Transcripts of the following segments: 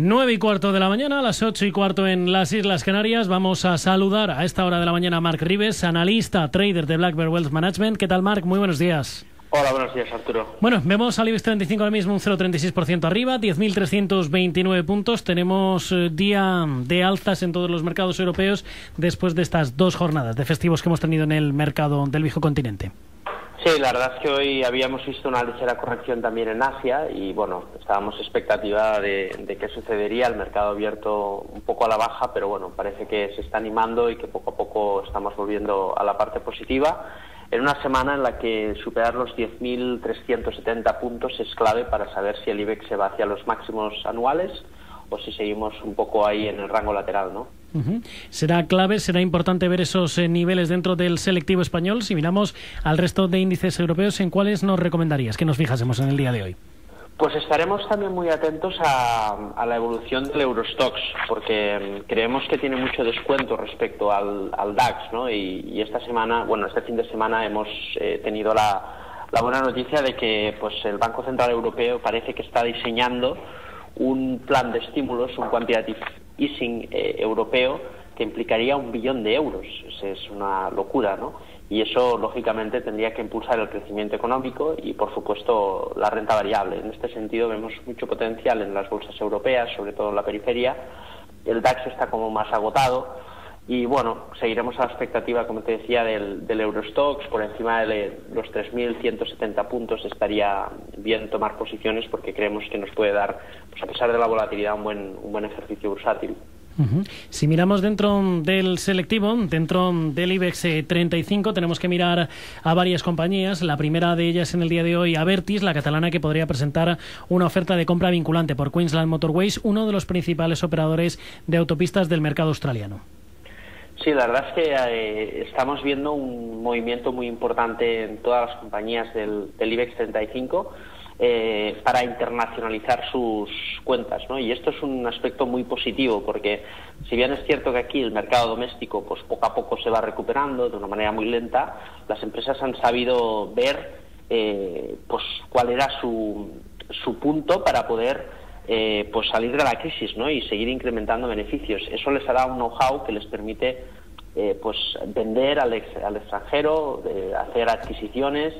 9 y cuarto de la mañana, a las 8 y cuarto en las Islas Canarias. Vamos a saludar a esta hora de la mañana a Mark Rives, analista, trader de Black Bear Wealth Management. ¿Qué tal, Mark? Muy buenos días. Hola, buenos días, Arturo. Bueno, vemos al IBEX 35 ahora mismo un 0,36% arriba, 10.329 puntos. Tenemos eh, día de alzas en todos los mercados europeos después de estas dos jornadas de festivos que hemos tenido en el mercado del viejo continente. Sí, la verdad es que hoy habíamos visto una ligera corrección también en Asia y bueno, estábamos expectativa de, qué sucedería, el mercado abierto un poco a la baja, pero bueno, parece que se está animando y que poco a poco estamos volviendo a la parte positiva. En una semana en la que superar los 10.370 puntos es clave para saber si el IBEX se va hacia los máximos anuales o si seguimos un poco ahí en el rango lateral, ¿no? Será clave, será importante ver esos eh, niveles dentro del selectivo español. Si miramos al resto de índices europeos, ¿en cuáles nos recomendarías que nos fijásemos en el día de hoy? Pues estaremos también muy atentos a, la evolución del Eurostox, porque mm, creemos que tiene mucho descuento respecto al, DAX, ¿no? Y, esta semana, bueno, este fin de semana hemos eh, tenido la, la, buena noticia de que pues el Banco Central Europeo parece que está diseñando un plan de estímulos, un quantitative easing eh, europeo que implicaría un billón de euros. Es una locura, ¿no? Y eso, lógicamente, tendría que impulsar el crecimiento económico y, por supuesto, la renta variable. En este sentido, vemos mucho potencial en las bolsas europeas, sobre todo en la periferia. El DAX está como más agotado. Y bueno, seguiremos a la expectativa, como te decía, del, del Eurostox. Por encima de los 3.170 puntos estaría bien tomar posiciones porque creemos que nos puede dar, pues a pesar de la volatilidad, un buen, buen ejercicio bursátil. Si miramos dentro del selectivo, dentro del IBEX 35, eh, tenemos que mirar a varias compañías. La primera de ellas en el día de hoy, Avertis, la catalana que podría presentar una oferta de compra vinculante por Queensland Motorways, uno de los principales operadores de autopistas del mercado australiano. Sí, la verdad es que eh, estamos viendo un movimiento muy importante en todas las compañías del, IBEX 35 eh, para internacionalizar sus cuentas, ¿no? Y esto es un aspecto muy positivo porque si bien es cierto que aquí el mercado doméstico pues poco a poco se va recuperando de una manera muy lenta, las empresas han sabido ver eh, pues cuál era su, su punto para poder eh, pues salir de la crisis ¿no? y seguir incrementando beneficios. Eso les hará un know-how que les permite eh, pues vender al, al extranjero, hacer adquisiciones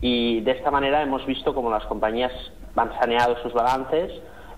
y de esta manera hemos visto como las compañías han saneado sus balances,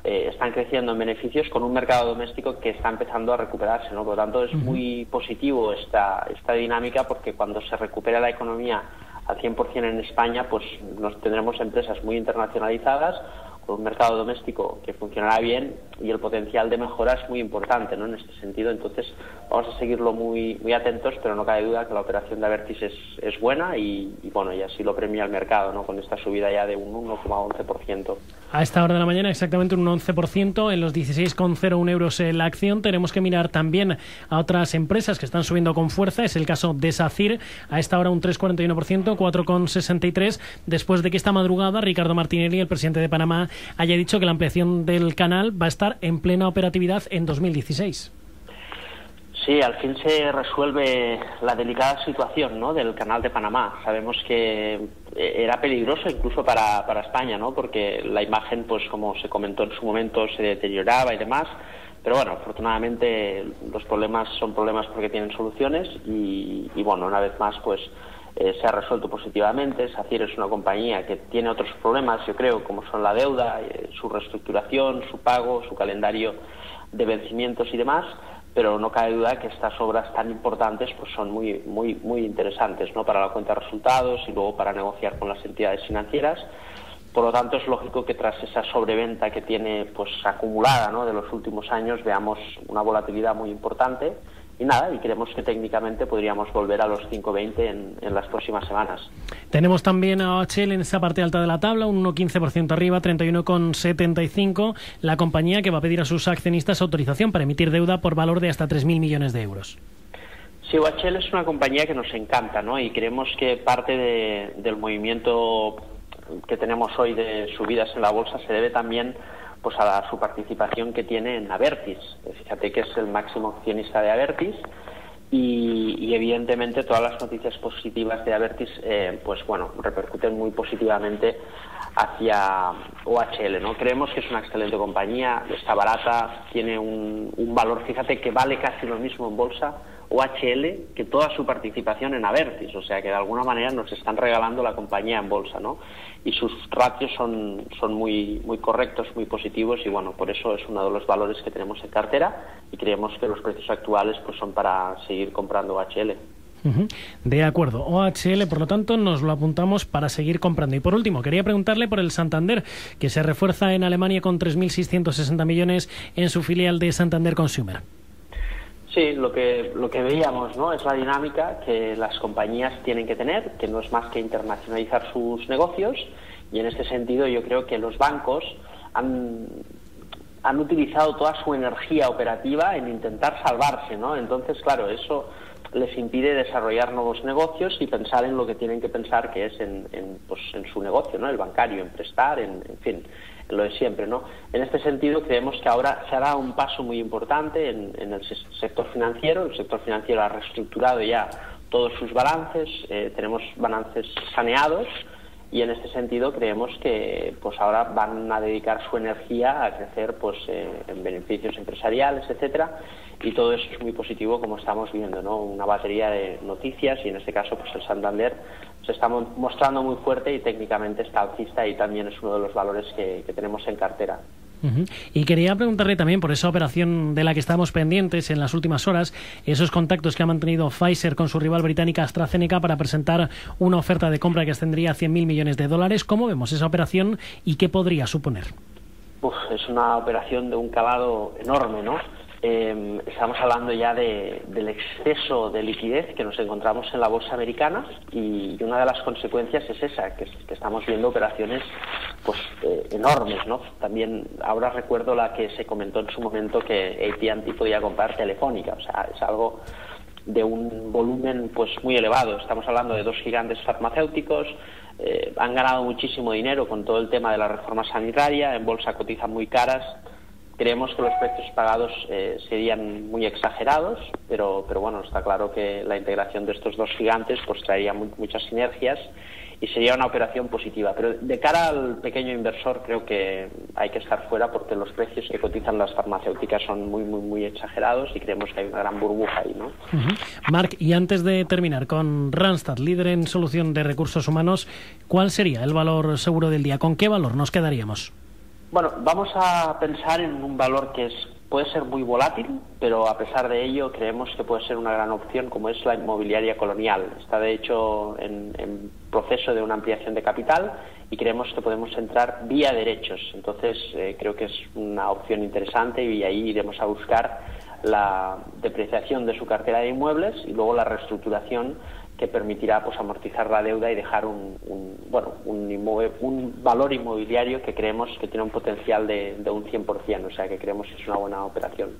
eh, están creciendo en beneficios con un mercado doméstico que está empezando a recuperarse. ¿no? Por lo tanto, es muy positivo esta, esta dinámica porque cuando se recupera la economía al 100% en España, pues nos tendremos empresas muy internacionalizadas con un mercado doméstico que funcionará bien y el potencial de mejora es muy importante ¿no? en este sentido. Entonces vamos a seguirlo muy, muy atentos, pero no cabe duda que la operación de Avertis es, es buena y, bueno, y así lo premia el mercado ¿no? con esta subida ya de un 1,11%. A esta hora de la mañana exactamente un 11%, en los 16,01 euros la acción. Tenemos que mirar también a otras empresas que están subiendo con fuerza. Es el caso de SACIR, a esta hora un 3,41%, 4,63%, después de que esta madrugada Ricardo Martinelli, el presidente de Panamá, haya dicho que la ampliación del canal va a estar en plena operatividad en 2016. Sí, al fin se resuelve la delicada situación ¿no? del canal de Panamá. Sabemos que eh, era peligroso incluso para, para España, ¿no? porque la imagen, pues como se comentó en su momento, se deterioraba y demás. Pero bueno, afortunadamente los problemas son problemas porque tienen soluciones y, y bueno, una vez más, pues eh, se ha resuelto positivamente. SACIR es una compañía que tiene otros problemas, yo creo, como son la deuda, eh, su reestructuración, su pago, su calendario de vencimientos y demás, pero no cabe duda que estas obras tan importantes pues son muy muy muy interesantes ¿no? para la cuenta de resultados y luego para negociar con las entidades financieras. Por lo tanto, es lógico que tras esa sobreventa que tiene pues acumulada ¿no? de los últimos años veamos una volatilidad muy importante y nada, y creemos que técnicamente podríamos volver a los 5.20 en, en las próximas semanas. Tenemos también a OHL en esa parte alta de la tabla, un 1,15% arriba, 31,75, la compañía que va a pedir a sus accionistas autorización para emitir deuda por valor de hasta 3.000 millones de euros. Sí, OHL es una compañía que nos encanta, ¿no? Y creemos que parte del movimiento que tenemos hoy de subidas en la bolsa se debe también pues a su participación que tiene en Avertis. Fíjate que es el máximo accionista de Avertis y, evidentemente todas las noticias positivas de Avertis, eh, pues bueno, repercuten muy positivamente hacia OHL, ¿no? Creemos que es una excelente compañía, está barata, tiene un valor, fíjate que vale casi lo mismo en bolsa OHL que toda su participación en Avertis, o sea que de alguna manera nos están regalando la compañía en bolsa, ¿no? Y sus ratios son, son muy, muy correctos, muy positivos y bueno, por eso es uno de los valores que tenemos en cartera y creemos que los precios actuales pues son para seguir comprando OHL. De acuerdo. OHL, por lo tanto, nos lo apuntamos para seguir comprando. Y por último, quería preguntarle por el Santander, que se refuerza en Alemania con 3.660 millones en su filial de Santander Consumer. Sí, lo que, lo que veíamos ¿no? es la dinámica que las compañías tienen que tener, que no es más que internacionalizar sus negocios y en este sentido yo creo que los bancos han, han utilizado toda su energía operativa en intentar salvarse, ¿no? Entonces, claro, eso les impide desarrollar nuevos negocios y pensar en lo que tienen que pensar, que es en, en, pues, en su negocio, ¿no? El bancario, en prestar, en, en fin lo de siempre. ¿no? En este sentido, creemos que ahora se hará un paso muy importante en, el sector financiero. El sector financiero ha reestructurado ya todos sus balances, eh, tenemos balances saneados y en este sentido creemos que pues ahora van a dedicar su energía a crecer pues eh, en beneficios empresariales etcétera y todo eso es muy positivo como estamos viendo no una batería de noticias y en este caso pues el Santander se está mostrando muy fuerte y técnicamente está alcista y también es uno de los valores que, tenemos en cartera. Y quería preguntarle también por esa operación de la que estamos pendientes en las últimas horas, esos contactos que ha mantenido Pfizer con su rival británica AstraZeneca para presentar una oferta de compra que ascendería a 100.000 millones de dólares. ¿Cómo vemos esa operación y qué podría suponer? es una operación de un calado enorme, ¿no? Eh, estamos hablando ya de, del exceso de liquidez que nos encontramos en la bolsa americana y, una de las consecuencias es esa, que, estamos viendo operaciones pues eh, enormes, ¿no? También ahora recuerdo la que se comentó en su momento que AT&T podía comprar Telefónica, o sea, es algo de un volumen pues muy elevado. Estamos hablando de dos gigantes farmacéuticos, eh, han ganado muchísimo dinero con todo el tema de la reforma sanitaria, en bolsa cotizan muy caras Creemos que los precios pagados eh, serían muy exagerados, pero, pero bueno, está claro que la integración de estos dos gigantes pues traería muchas sinergias y sería una operación positiva. Pero de cara al pequeño inversor creo que hay que estar fuera porque los precios que cotizan las farmacéuticas son muy, muy, muy exagerados y creemos que hay una gran burbuja ahí, ¿no? Marc, y antes de terminar con Randstad, líder en solución de recursos humanos, ¿cuál sería el valor seguro del día? ¿Con qué valor nos quedaríamos? Bueno, vamos a pensar en un valor que es, puede ser muy volátil, pero a pesar de ello creemos que puede ser una gran opción como es la inmobiliaria colonial. Está de hecho en, proceso de una ampliación de capital y creemos que podemos entrar vía derechos. Entonces eh, creo que es una opción interesante y ahí iremos a buscar la depreciación de su cartera de inmuebles y luego la reestructuración que permitirá pues amortizar la deuda y dejar un, bueno un, un, valor inmobiliario que creemos que tiene un potencial de, de un 100%, o sea que creemos que es una buena operación.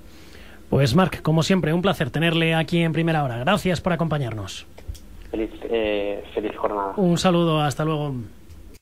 Pues Marc, como siempre, un placer tenerle aquí en primera hora. Gracias por acompañarnos. Feliz, eh, feliz jornada. Un saludo, hasta luego.